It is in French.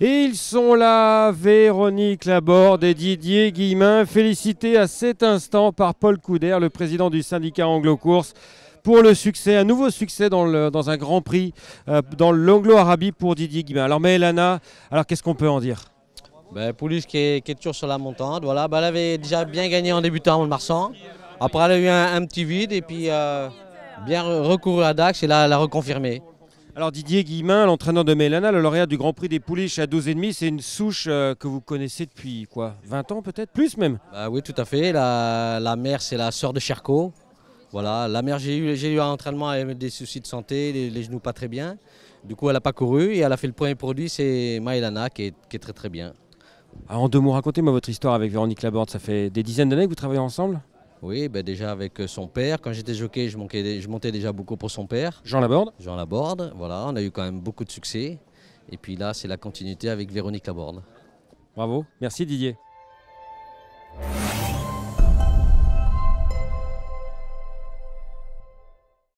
Et ils sont là, Véronique Laborde et Didier Guillemin, félicités à cet instant par Paul Couder, le président du syndicat Anglo-Course, pour le succès, un nouveau succès dans, un grand prix euh, dans l'Anglo-Arabie pour Didier Guillemin. Alors Maëlana, alors qu'est-ce qu'on peut en dire? Ben, qui est, toujours sur la montante. Voilà. Ben, elle avait déjà bien gagné en débutant à Mont-de-Marsan. Après, elle a eu un, petit vide et puis euh, bien re- recouru à Dax et là, elle a reconfirmé. Alors Didier Guillemin, l'entraîneur de Maëlana, le lauréat du Grand Prix des Pouliches à 12,5, c'est une souche euh, que vous connaissez depuis quoi 20 ans peut-être? Plus même? Ben, oui, tout à fait. La, la mère, c'est la sœur de Cherko. Voilà. La mère, j'ai eu, j'ai eu un entraînement avec des soucis de santé, les, les genoux pas très bien. Du coup, elle n'a pas couru et elle a fait le premier produit, c'est Maïlana qui est, qui est très très bien. Alors, En deux mots, racontez-moi votre histoire avec Véronique Laborde. Ça fait des dizaines d'années que vous travaillez ensemble? Oui, ben déjà avec son père. Quand j'étais jockey, je montais, je montais déjà beaucoup pour son père. Jean Laborde Jean Laborde, voilà, on a eu quand même beaucoup de succès. Et puis là, c'est la continuité avec Véronique Laborde. Bravo. Merci Didier.